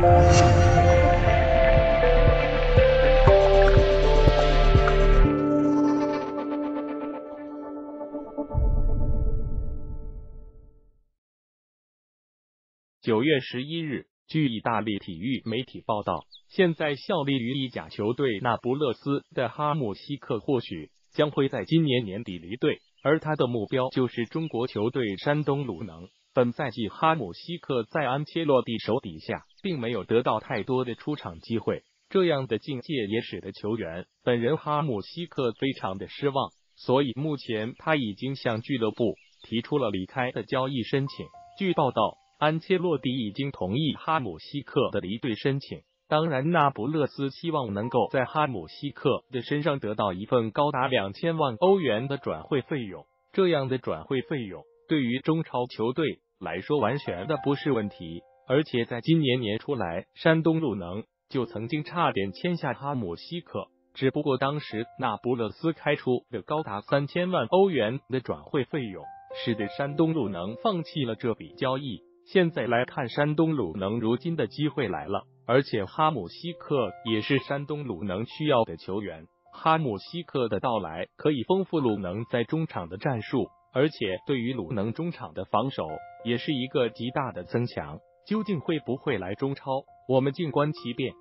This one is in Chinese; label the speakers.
Speaker 1: 九月十一日，据意大利体育媒体报道，现在效力于意甲球队那不勒斯的哈姆西克或许将会在今年年底离队，而他的目标就是中国球队山东鲁能。本赛季，哈姆西克在安切洛蒂手底下，并没有得到太多的出场机会，这样的境界也使得球员本人哈姆西克非常的失望，所以目前他已经向俱乐部提出了离开的交易申请。据报道。安切洛蒂已经同意哈姆西克的离队申请。当然，那不勒斯希望能够在哈姆西克的身上得到一份高达两千万欧元的转会费用。这样的转会费用对于中超球队来说完全的不是问题。而且在今年年初来，山东鲁能就曾经差点签下哈姆西克，只不过当时那不勒斯开出的高达三千万欧元的转会费用，使得山东鲁能放弃了这笔交易。现在来看，山东鲁能如今的机会来了，而且哈姆西克也是山东鲁能需要的球员。哈姆西克的到来可以丰富鲁能在中场的战术，而且对于鲁能中场的防守也是一个极大的增强。究竟会不会来中超，我们静观其变。